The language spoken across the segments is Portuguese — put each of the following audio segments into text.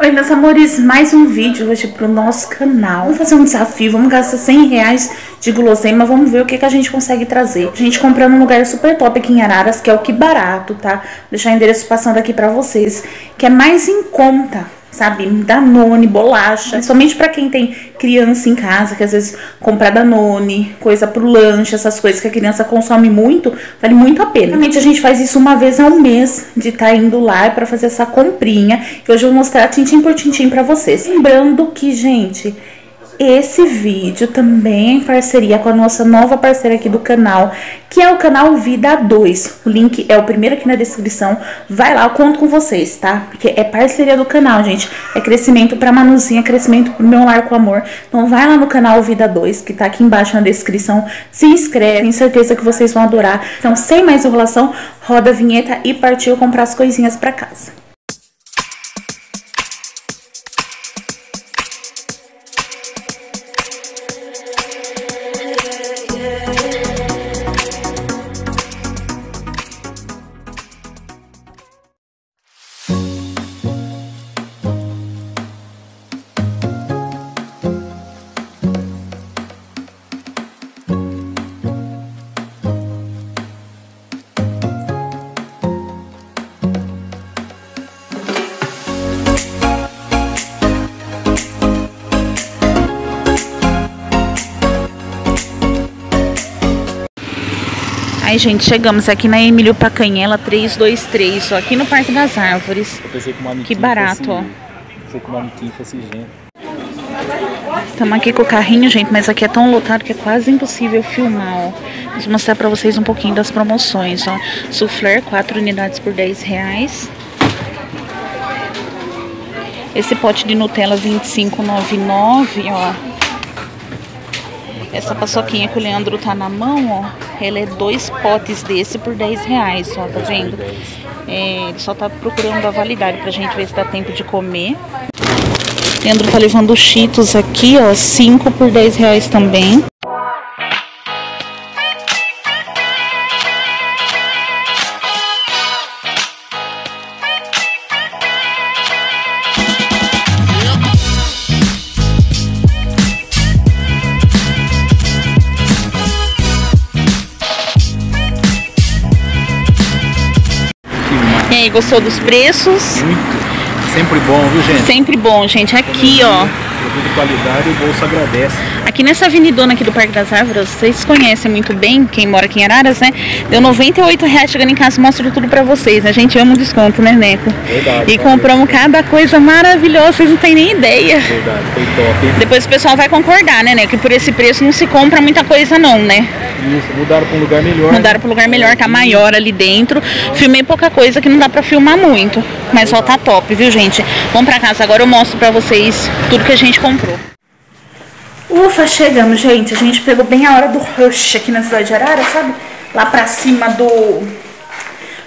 Oi, meus amores, mais um vídeo hoje pro nosso canal. Vamos fazer um desafio, vamos gastar 100 reais de guloseima, vamos ver o que, que a gente consegue trazer. A gente comprou num lugar super top aqui em Araras, que é o Que Barato, tá? Vou deixar o endereço passando aqui pra vocês, que é mais em conta sabe? Danone, bolacha. Somente para quem tem criança em casa, que às vezes compra Danone, coisa pro lanche, essas coisas que a criança consome muito, vale muito a pena. Realmente a gente faz isso uma vez ao mês, de estar tá indo lá para fazer essa comprinha. E hoje eu vou mostrar tintim por tintim para vocês. Lembrando que, gente, esse vídeo também em parceria com a nossa nova parceira aqui do canal, que é o canal Vida 2. O link é o primeiro aqui na descrição. Vai lá, eu conto com vocês, tá? Porque é parceria do canal, gente. É crescimento pra Manuzinha, crescimento pro meu lar com amor. Então vai lá no canal Vida 2, que tá aqui embaixo na descrição. Se inscreve, tenho certeza que vocês vão adorar. Então, sem mais enrolação, roda a vinheta e partiu comprar as coisinhas pra casa. Ai, gente, chegamos aqui na Emílio Pacanhela 323, ó, aqui no Parque das Árvores. Eu pensei que Que barato, fosse, ó. Pensei que manequim fosse gente. Estamos aqui com o carrinho, gente, mas aqui é tão lotado que é quase impossível filmar, ó. Vou mostrar pra vocês um pouquinho das promoções, ó. Soufflé, 4 unidades por 10 reais. Esse pote de Nutella, 25,99, ó. Essa paçoquinha que o Leandro tá na mão, ó. Ela é dois potes desse por 10 reais, ó, tá vendo? É, ele só tá procurando a validade pra gente ver se dá tempo de comer. Leandro tá levando os cheetos aqui, ó, 5 por 10 reais também. Gostou dos preços? Muito. Sempre bom, viu, gente? Sempre bom, gente. Aqui, ó. Produto de qualidade, o bolso agradece. Aqui nessa avenidona aqui do Parque das Árvores, vocês conhecem muito bem, quem mora aqui em Araras, né? Deu 98 reais chegando em casa, mostro tudo pra vocês. A gente ama o desconto, né, Neco? Verdade. E compramos cada coisa maravilhosa, vocês não têm nem ideia. Verdade, foi top, hein? Depois o pessoal vai concordar, né, Neco? Que por esse preço não se compra muita coisa não, né? Isso, mudaram pra um lugar melhor. Mudaram pro lugar melhor, tá maior ali dentro. Filmei pouca coisa que não dá pra filmar muito. Mas ó, tá top, viu, gente? Vamos pra casa. Agora eu mostro pra vocês tudo que a gente comprou. Ufa, chegamos, gente. A gente pegou bem a hora do rush aqui na cidade de Arara, sabe? Lá pra cima do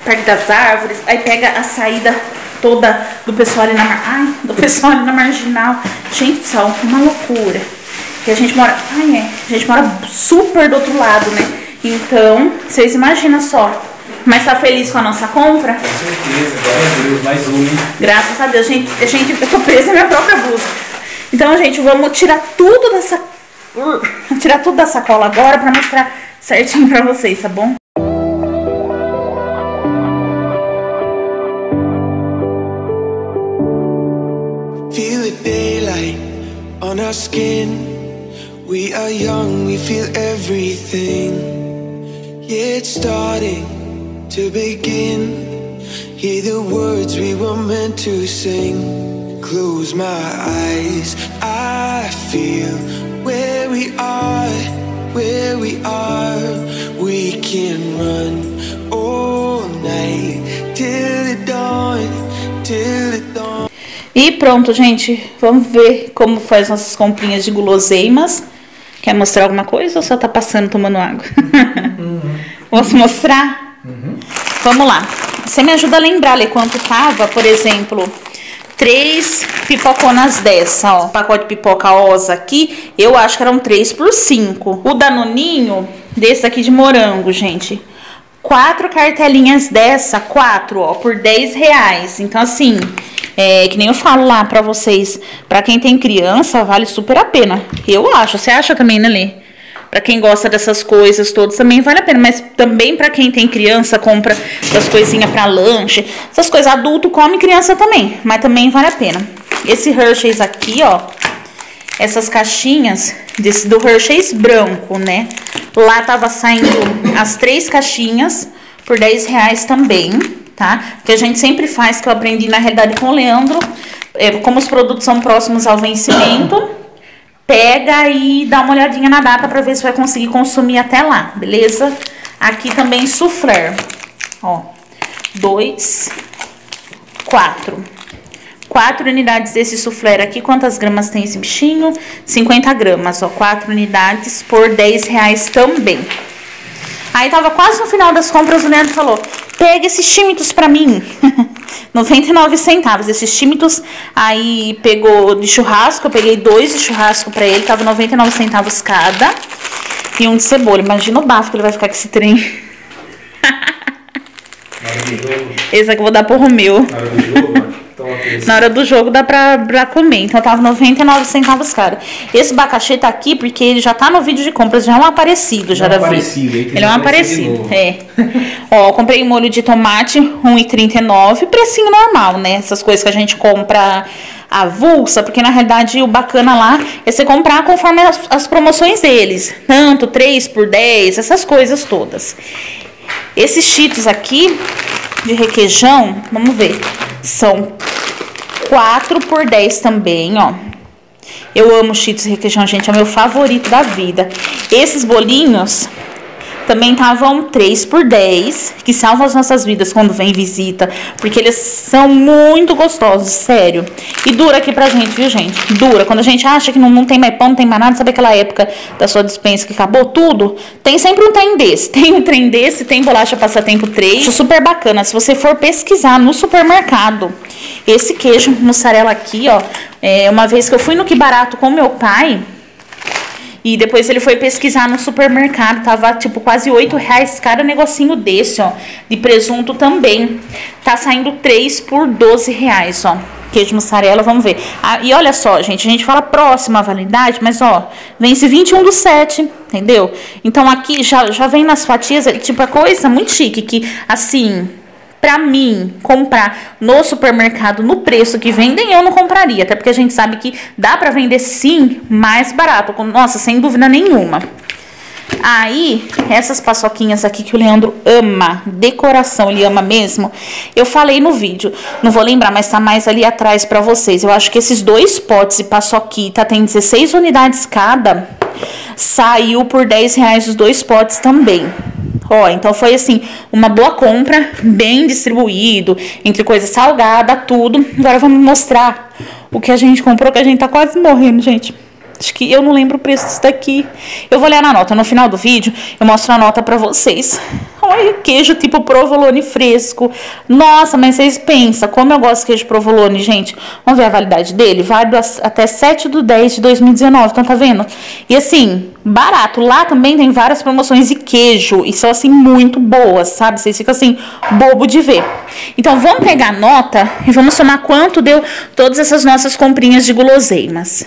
Parque das Árvores. Aí pega a saída toda do pessoal ali na... Ai, do pessoal ali na Marginal. Gente céu, uma loucura. Que a gente mora... Ai, é. A gente mora super do outro lado, né? Então, vocês imaginam só. Mas tá feliz com a nossa compra? Com certeza, glória a Deus, mais um, hein? Graças a Deus, gente, a gente eu tô presa na minha própria blusa. Então, gente, vamos tirar tudo dessa. Tirar tudo da sacola agora pra mostrar certinho pra vocês, tá bom? Feel the daylight on our skin. We are young, we feel everything. Yeah, it's starting to begin. Hear the words we were meant to sing. Close my eyes, I feel where we are, where we are. We can run all night till the dawn, till the dawn. E pronto, gente. Vamos ver como faz nossas comprinhas de guloseimas. Quer mostrar alguma coisa ou só tá passando tomando água? Posso mostrar? Vamos lá. Você me ajuda a lembrar, Lê, quanto tava, por exemplo, três pipoconas dessa, ó. Pacote de pipoca osa aqui, eu acho que eram três por cinco. O danoninho, desse aqui de morango, gente. Quatro cartelinhas dessa, quatro, ó, por 10 reais. Então, assim, É, que nem eu falo lá pra vocês, pra quem tem criança, vale super a pena. Eu acho. Você acha também, né, Lê? Pra quem gosta dessas coisas todas, também vale a pena. Mas também pra quem tem criança, compra essas coisinhas pra lanche. Essas coisas, adulto come criança também. Mas também vale a pena. Esse Hershey's aqui, ó. Essas caixinhas desse, do Hershey's branco, né? Lá tava saindo as três caixinhas por 10 reais também, tá? Que a gente sempre faz, que eu aprendi na realidade com o Leandro. É, como os produtos são próximos ao vencimento pega e dá uma olhadinha na data para ver se vai conseguir consumir até lá, beleza? Aqui também soufflé, ó, dois, quatro. Quatro unidades desse soufflé aqui. Quantas gramas tem esse bichinho? 50 gramas, ó. Quatro unidades por 10 reais também. Aí tava quase no final das compras, o Leandro falou: pega esses tímidos pra mim. 99 centavos. Esses tímidos aí pegou de churrasco, eu peguei dois de churrasco pra ele, tava 99 centavos cada. E um de cebola. Imagina o bafo que ele vai ficar com esse trem. Esse aqui eu vou dar pro Romeu. Na hora do jogo, dá pra, pra comer. Então tava 99 centavos caro. Esse abacaxi tá aqui porque ele já tá no vídeo de compras, já é um aparecido, já é um aparecido, Ele é um aparecido, é. Ó, comprei molho de tomate, 1,39, precinho normal, né? Essas coisas que a gente compra avulsa, porque na realidade o bacana lá é você comprar conforme as, as promoções deles. Tanto 3 por 10, essas coisas todas. Esses cheetos aqui de requeijão, vamos ver, são 4 por 10 também, ó. Eu amo cheetos requeijão, gente, é meu favorito da vida. Esses bolinhos também estavam 3 por 10, que salvam as nossas vidas quando vem visita, porque eles são muito gostosos, sério. E dura aqui pra gente, viu, gente? Dura. Quando a gente acha que não, não tem mais pão, não tem mais nada, sabe aquela época da sua dispensa que acabou tudo? Tem sempre um trem desse. Tem um trem desse, tem bolacha passatempo 3. Acho super bacana. Se você for pesquisar no supermercado, esse queijo mussarela aqui, ó, é, uma vez que eu fui no Que Barato com meu pai, e depois ele foi pesquisar no supermercado, tava tipo quase 8 reais cada negocinho desse, ó. De presunto também. Tá saindo 3 por 12 reais, ó. Queijo mussarela, vamos ver. Ah, e olha só, gente, a gente fala próxima validade, mas ó, vence 21 do 7, entendeu? Então aqui já, já vem nas fatias, é, tipo, a coisa muito chique, que assim, para mim comprar no supermercado no preço que vendem, eu não compraria, até porque a gente sabe que dá para vender sim mais barato, nossa, sem dúvida nenhuma. Aí, essas paçoquinhas aqui que o Leandro ama, decoração, ele ama mesmo. Eu falei no vídeo, não vou lembrar, mas tá mais ali atrás para vocês. Eu acho que esses dois potes de paçoquita tem 16 unidades cada. Saiu por 10 reais os dois potes também. Ó, então foi assim, uma boa compra, bem distribuído, entre coisa salgada, tudo. Agora vamos mostrar o que a gente comprou, que a gente tá quase morrendo, gente. Acho que eu não lembro o preço disso daqui. Eu vou olhar na nota. No final do vídeo, eu mostro a nota pra vocês. Queijo tipo provolone fresco. Nossa, mas vocês pensam, como eu gosto de queijo provolone, gente. Vamos ver a validade dele? Válido até 7 do 10 de 2019, então tá vendo? E assim, barato. Lá também tem várias promoções de queijo e são assim muito boas, sabe? Vocês ficam assim, bobo de ver. Então vamos pegar a nota e vamos somar quanto deu todas essas nossas comprinhas de guloseimas.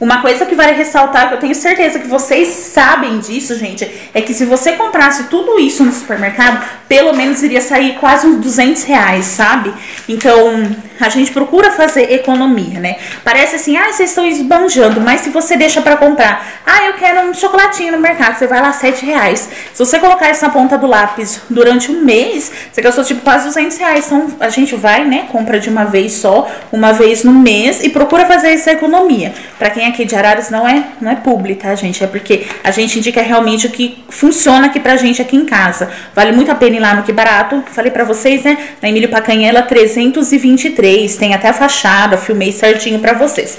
Uma coisa que vale ressaltar, que eu tenho certeza que vocês sabem disso, gente, é que se você comprasse tudo isso no supermercado, pelo menos iria sair quase uns 200 reais, sabe? Então, a gente procura fazer economia, né? Parece assim, ah, vocês estão esbanjando, mas se você deixa para comprar, ah, eu quero um chocolatinho no mercado, você vai lá 7 reais. Se você colocar isso na ponta do lápis durante um mês, você gastou tipo quase 200 reais. Então, a gente vai, né, compra de uma vez só, uma vez no mês e procura fazer essa economia. Para quem é aqui de Araras não é, não é publi, tá, gente? É porque a gente indica realmente o que funciona aqui pra gente aqui em casa. Vale muito a pena ir lá no Que Barato. Falei pra vocês, né? Na Emílio Pacanhela 323. Tem até a fachada, filmei certinho pra vocês.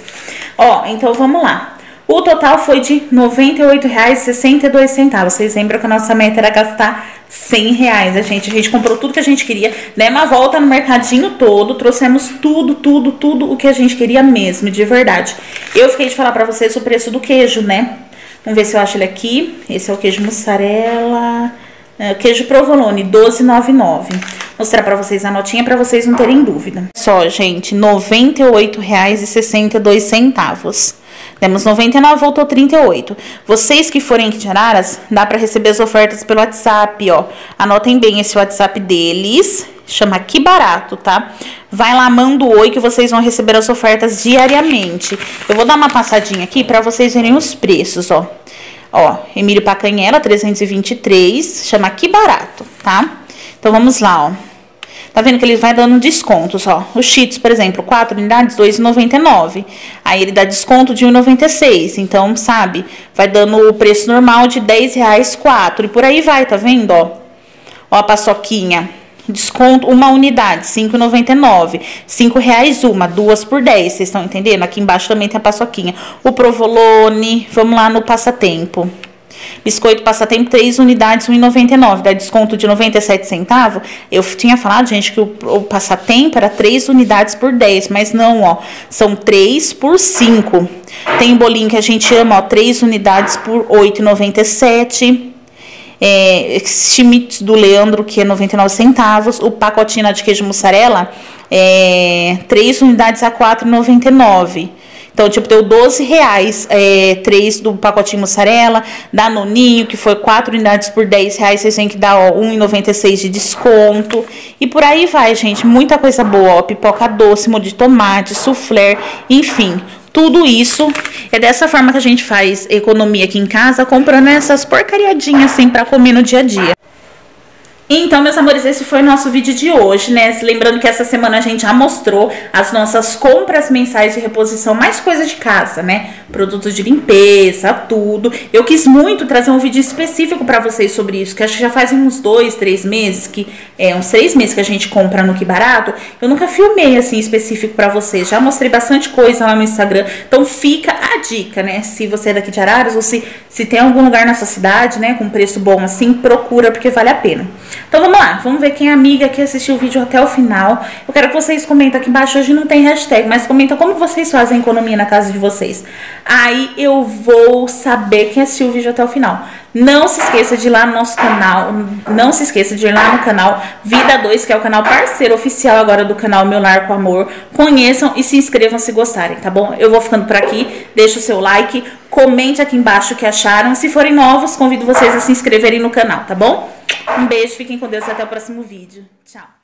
Ó, então vamos lá. O total foi de R$ 98,62. Vocês lembram que a nossa meta era gastar 100 reais, a gente. A gente comprou tudo que a gente queria, demos uma volta no mercadinho todo, trouxemos tudo, tudo, tudo o que a gente queria mesmo, de verdade. Eu fiquei de falar pra vocês o preço do queijo, né? Vamos ver se eu acho ele aqui. Esse é o queijo mussarela, é, queijo provolone, 12,99. Mostrar pra vocês a notinha pra vocês não terem dúvida. Só, gente, R$ 98,62. Demos 99, voltou 38. Vocês que forem aqui de Araras, dá para receber as ofertas pelo WhatsApp, ó. Anotem bem esse WhatsApp deles. Chama Que Barato, tá? Vai lá, manda o oi que vocês vão receber as ofertas diariamente. Eu vou dar uma passadinha aqui para vocês verem os preços, ó. Ó, Emílio Pacanhela, 323, chama Que Barato, tá? Então vamos lá, ó. Tá vendo que ele vai dando descontos, ó. O Cheetos, por exemplo, 4 unidades, 2,99. Aí ele dá desconto de 1,96. Então, sabe, vai dando o preço normal de 10 reais 4. E por aí vai, tá vendo, ó. Ó a paçoquinha. Desconto, uma unidade, 5,99. 5 reais uma, duas por 10. Vocês estão entendendo? Aqui embaixo também tem a paçoquinha. O provolone, vamos lá no passatempo. Biscoito passatempo, 3 unidades, 1,99. Dá desconto de 97 centavos. Eu tinha falado, gente, que o, o passatempo era 3 unidades por 10, mas não, ó. São 3 por 5. Tem bolinho que a gente ama, ó, 3 unidades por 8,97. É, do Leandro, que é 99 centavos. O pacotinho de queijo mussarela, é, 3 unidades a 4,99. Então, tipo, deu 12 reais, é, três do pacotinho mussarela, da Noninho, que foi 4 unidades por 10 reais, vocês têm que dar, ó, 1,96 de desconto. E por aí vai, gente, muita coisa boa, ó, pipoca doce, molho de tomate, soufflé, enfim. Tudo isso é dessa forma que a gente faz economia aqui em casa, comprando essas porcariadinhas assim para comer no dia a dia. Então, meus amores, esse foi o nosso vídeo de hoje, né? Lembrando que essa semana a gente já mostrou as nossas compras mensais de reposição, mais coisa de casa, né? Produtos de limpeza, tudo. Eu quis muito trazer um vídeo específico para vocês sobre isso, que acho que já faz uns dois, três meses, que é uns três meses que a gente compra no Que Barato. Eu nunca filmei assim específico para vocês. Já mostrei bastante coisa lá no Instagram. Então fica a dica, né? Se você é daqui de Araras ou se, se tem algum lugar na sua cidade, né, com preço bom assim, procura porque vale a pena. Então vamos lá, vamos ver quem é amiga que assistiu o vídeo até o final. Eu quero que vocês comentem aqui embaixo, hoje não tem hashtag, mas comenta como vocês fazem economia na casa de vocês. Aí eu vou saber quem assistiu o vídeo até o final. Não se esqueça de ir lá no nosso canal, não se esqueça de ir lá no canal Vida 2, que é o canal parceiro oficial agora do canal Meu Lar com Amor. Conheçam e se inscrevam se gostarem, tá bom? Eu vou ficando por aqui, deixa o seu like, comente aqui embaixo o que acharam. Se forem novos, convido vocês a se inscreverem no canal, tá bom? Um beijo, fiquem com Deus e até o próximo vídeo. Tchau!